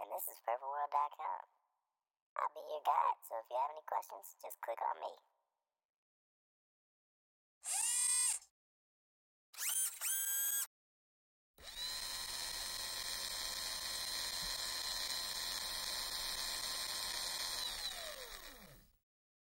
And this is purpleworld.com. I'll be your guide, so if you have any questions, just click on me.